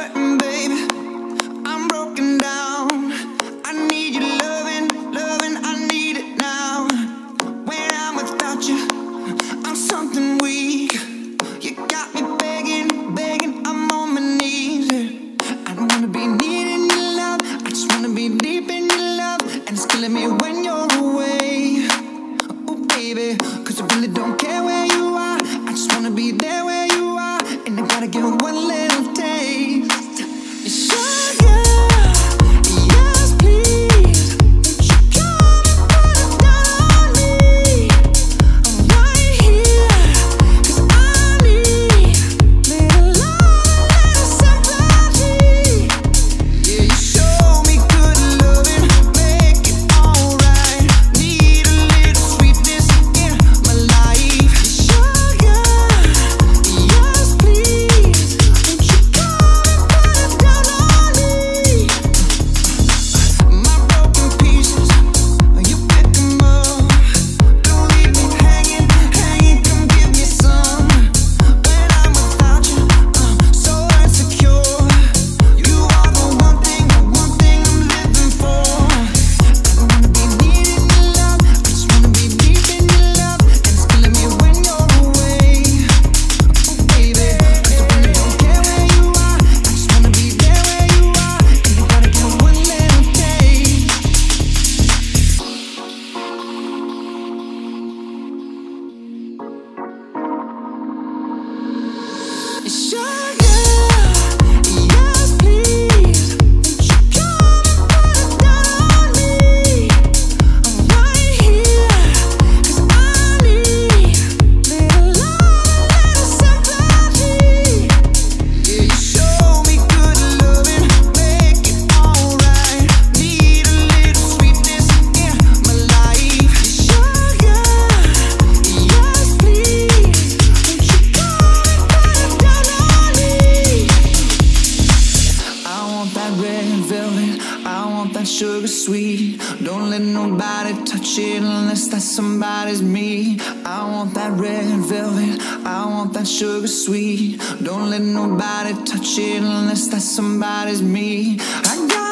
hurting, baby. that red velvet. I want that sugar sweet. Don't let nobody touch it unless that somebody's me. I want that red velvet. I want that sugar sweet. Don't let nobody touch it unless that somebody's me. I got